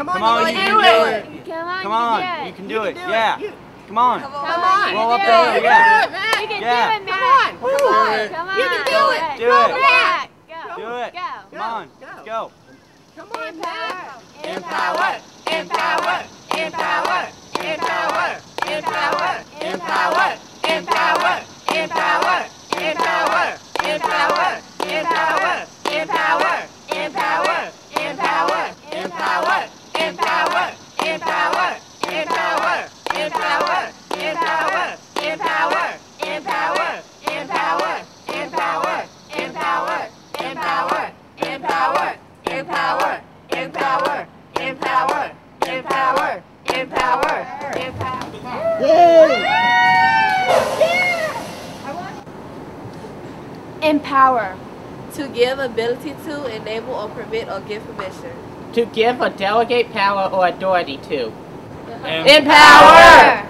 Come on, you can do it. Come on, Come on, you you can can do do it. it. Yeah. Come on. Come Come on. Roll up can there. Yeah. You can Yeah. do it, Come on. Come on. Come on. You can do it. Do it. Go. Do it. Go. Come on. Go. Let's go. Come on, Pat. Empower. Empower. Empower. Empower. Empower. Empower. Empower. Empower. Empower. Empower. Empower. Empower. To give ability to, enable, or permit, or give permission. To give or delegate power or authority to. Empower.